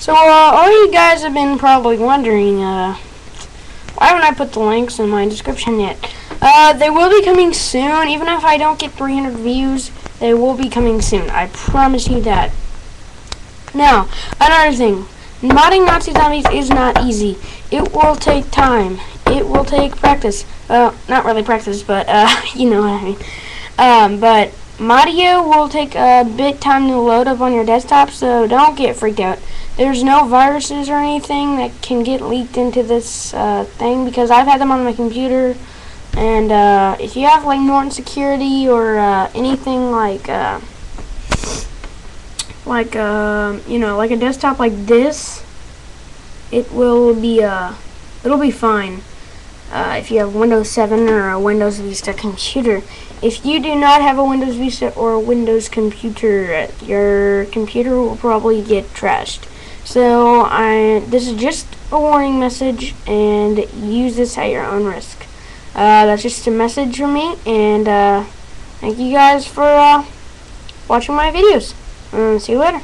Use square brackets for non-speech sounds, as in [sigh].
So, uh, all you guys have been probably wondering, uh, why haven't I put the links in my description yet? Uh, they will be coming soon. Even if I don't get 300 views, they will be coming soon. I promise you that. Now, another thing. Modding Nazi zombies is not easy. It will take time. It will take practice. Well, not really practice, but, uh, [laughs] you know what I mean. Um, but Modio will take a bit time to load up on your desktop, so don't get freaked out. There's no viruses or anything that can get leaked into this uh, thing because I've had them on my computer. And uh, if you have like Norton Security or uh, anything like uh, like uh, you know like a desktop like this, it will be uh, it'll be fine. Uh, if you have Windows 7 or a Windows Vista computer. If you do not have a Windows Vista or a Windows computer, your computer will probably get trashed. So I this is just a warning message and use this at your own risk. Uh, that's just a message from me and uh, thank you guys for uh, watching my videos. And see you later.